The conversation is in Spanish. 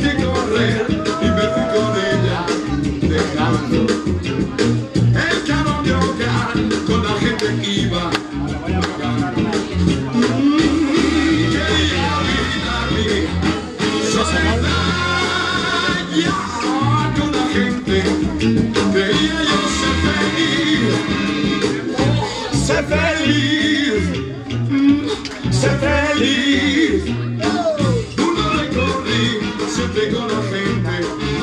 correr y me fui con ella dejando el carro de hogar con la gente que iba pagando. Mm, quería olvidarme soledad ya con la gente quería yo ser feliz ser feliz ser feliz te conociste